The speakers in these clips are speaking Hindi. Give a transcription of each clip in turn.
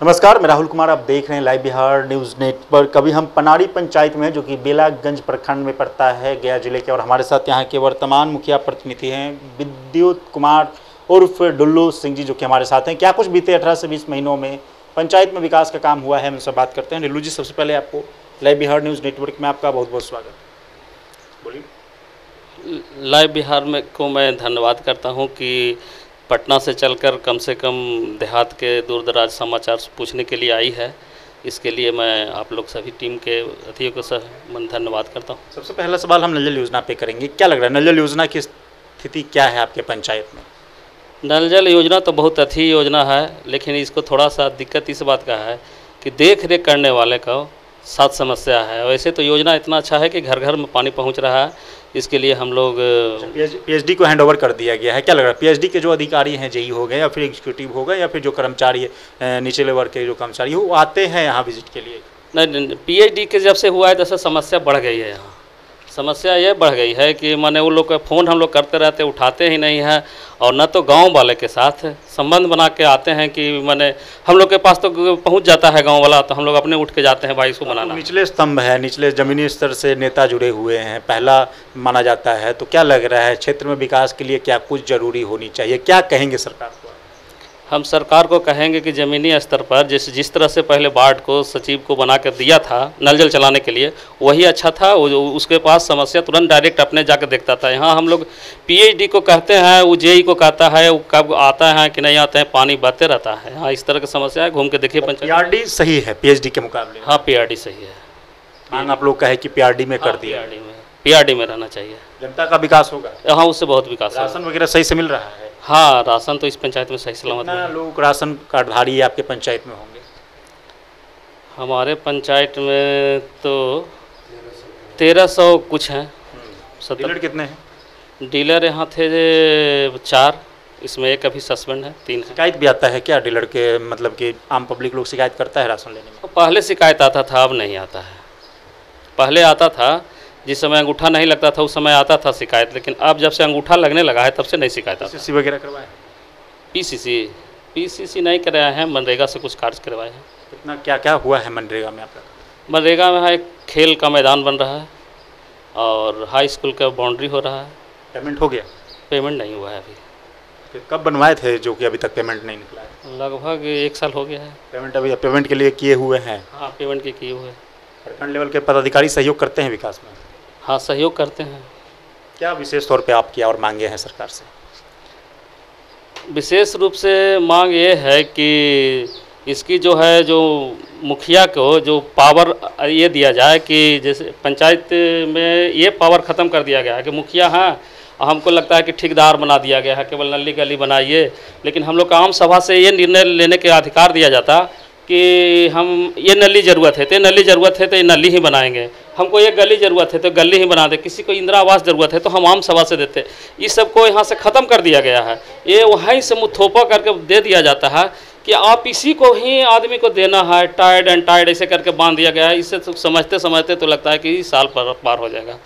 नमस्कार, मैं राहुल कुमार, आप देख रहे हैं लाइव बिहार न्यूज़ नेटवर्क। अभी हम पनारी पंचायत में जो कि बेलागंज प्रखंड में पड़ता है, गया ज़िले के, और हमारे साथ यहाँ के वर्तमान मुखिया प्रतिनिधि हैं विद्युत कुमार उर्फ़ डुल्लू सिंह जी, जो कि हमारे साथ हैं। क्या कुछ बीते अठारह से बीस महीनों में पंचायत में विकास का काम हुआ है, हम बात करते हैं। डुल्लू जी, सबसे पहले आपको लाइव बिहार न्यूज़ नेटवर्क में आपका बहुत बहुत स्वागत। बोलिए। लाइव बिहार में को मैं धन्यवाद करता हूँ कि पटना से चलकर कम से कम देहात के दूर दराज समाचार पूछने के लिए आई है। इसके लिए मैं आप लोग सभी टीम के अतिथियों को सह मन धन्यवाद करता हूँ। सबसे पहला सवाल हम नल जल योजना पे करेंगे। क्या लग रहा है नल जल योजना की स्थिति क्या है आपके पंचायत में? नल जल योजना तो बहुत अच्छी योजना है लेकिन इसको थोड़ा सा दिक्कत इस बात का है कि देख रेख करने वाले को साथ समस्या है। वैसे तो योजना इतना अच्छा है कि घर घर में पानी पहुँच रहा है। इसके लिए हम लोग पीएचडी को हैंडओवर कर दिया गया है। क्या लग रहा है पीएचडी के जो अधिकारी हैं जेई हो गए या फिर एग्जीक्यूटिव हो गए या फिर जो कर्मचारी निचले वर्ग के जो कर्मचारी वो आते हैं यहाँ विज़िट के लिए? नहीं पीएचडी के जब से हुआ है तब से समस्या बढ़ गई है यहाँ। समस्या ये बढ़ गई है कि माने वो लोग का फ़ोन हम लोग करते रहते, उठाते ही नहीं हैं और न तो गाँव वाले के साथ संबंध बना के आते हैं कि माने हम लोग के पास तो पहुँच जाता है गाँव वाला तो हम लोग अपने उठ के जाते हैं भाई इसको बनाना निचले स्तंभ है, निचले जमीनी स्तर से नेता जुड़े हुए हैं, पहला माना जाता है तो क्या लग रहा है, क्षेत्र में विकास के लिए क्या कुछ ज़रूरी होनी चाहिए, क्या कहेंगे सरकार? हम सरकार को कहेंगे कि ज़मीनी स्तर पर जिस जिस तरह से पहले वार्ड को सचिव को बना कर दिया था नल जल चलाने के लिए वही अच्छा था। वो उसके पास समस्या तुरंत डायरेक्ट अपने जाकर देखता था। यहाँ हम लोग पीएचडी को कहते हैं वो जेई को कहता है वो कब आता है कि नहीं आता है पानी बहते रहता है। हाँ इस तरह की समस्या है घूम के देखिए पंचायत। पीआरडी सही है पीएचडी के मुकाबले? हाँ पीआरडी सही है। मांग आप लोग कहे कि पीआरडी में कर दिया। पीआरडी में पीआरडी में रहना चाहिए। जनता का विकास होगा? हाँ उससे बहुत विकास राशन वगैरह सही से मिल रहा है? हाँ राशन तो इस पंचायत में सही सलामत है। लोग राशन कार्डधारी आपके पंचायत में होंगे? हमारे पंचायत में तो तेरह सौ कुछ हैं सत्तर। डीलर कितने हैं? डीलर यहाँ थे चार इसमें एक अभी सस्पेंड है तीन है। शिकायत भी आता है क्या डीलर के मतलब कि आम पब्लिक लोग शिकायत करता है राशन लेने में? पहले शिकायत आता था अब नहीं आता है। पहले आता था जिस समय अंगूठा नहीं लगता था उस समय आता था शिकायत लेकिन अब जब से अंगूठा लगने लगा है तब से नहीं शिकायत आता। वगैरह करवाए पीसीसी पीसीसी नहीं कराए हैं मनरेगा से कुछ कार्य करवाए हैं। कितना क्या क्या हुआ है मनरेगा में आपका? मनरेगा में एक खेल का मैदान बन रहा है और हाई स्कूल का बाउंड्री हो रहा है। पेमेंट हो गया? पेमेंट नहीं हुआ है अभी। कब बनवाए थे जो कि अभी तक पेमेंट नहीं निकला है? लगभग एक साल हो गया है। पेमेंट अभी पेमेंट के लिए किए हुए हैं? हाँ पेमेंट के किए हुए हैं। प्रखंड लेवल के पदाधिकारी सहयोग करते हैं विकास में? हाँ सहयोग करते हैं। क्या विशेष तौर पे आपकी और मांगे हैं सरकार से? विशेष रूप से मांग ये है कि इसकी जो है जो मुखिया को जो पावर ये दिया जाए कि जैसे पंचायत में ये पावर ख़त्म कर दिया गया है कि मुखिया हाँ हमको लगता है कि ठेकेदार बना दिया गया है केवल नली गली बनाइए। लेकिन हम लोग का आम सभा से ये निर्णय लेने के अधिकार दिया जाता कि हम ये नली ज़रूरत है तो नली ज़रूरत है तो ये नली ही बनाएँगे। हमको एक गली ज़रूरत है तो गली ही बना दे, किसी को इंदिरा आवास ज़रूरत है तो हम आम सभा से देते इस सबको यहाँ से ख़त्म कर दिया गया है। ये वहीं से मुथोपा करके दे दिया जाता है कि आप इसी को ही आदमी को देना है टायर्ड एंड टायर्ड ऐसे करके बाँध दिया गया है। इससे तो समझते समझते तो लगता है कि साल पर पार हो जाएगा।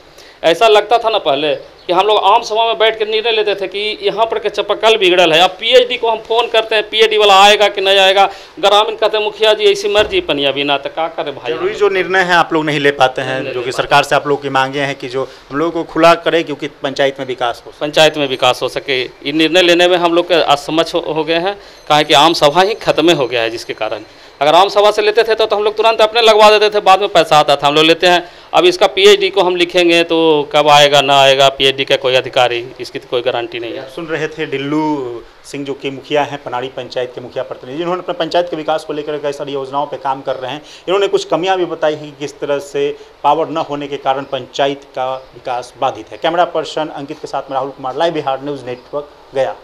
ऐसा लगता था ना पहले कि हम लोग आम सभा में बैठ के निर्णय लेते थे कि यहाँ पर के चपकल बिगड़ल है। अब पीएचडी को हम फ़ोन करते हैं पीएचडी वाला आएगा कि नहीं आएगा? ग्रामीण कहते हैं मुखिया जी ऐसी मर्ज़ी पनिया बिना। तो का करे भाई। ज़रूरी जो निर्णय है आप लोग नहीं ले पाते हैं जो कि सरकार से आप लोग की मांगे हैं कि जो हम लोगों को खुला करे क्योंकि पंचायत में विकास हो पंचायत में विकास हो सके। ये निर्णय लेने में हम लोग के असमझ हो, हो गए हैं। कहा कि आम सभा ही खत्म हो गया है जिसके कारण। अगर आम सभा से लेते थे तो, तो हम लोग तुरंत अपने लगवा देते थे बाद में पैसा आता था। हम लोग लेते हैं अब इसका पीएचडी को हम लिखेंगे तो कब आएगा, ना आएगा पीएचडी का कोई अधिकारी, इसकी तो कोई गारंटी नहीं है। सुन रहे थे डिल्लू सिंह जो कि मुखिया हैं, पनाड़ी पंचायत के मुखिया प्रतिनिधि, जिन्होंने अपने पंचायत के विकास को लेकर कई सारी योजनाओं पे काम कर रहे हैं। इन्होंने कुछ कमियाँ भी बताई कि किस तरह से पावर न होने के कारण पंचायत का विकास बाधित है। कैमरा पर्सन अंकित के साथ में Rahul Kumar, live Bihar news network, Gaya.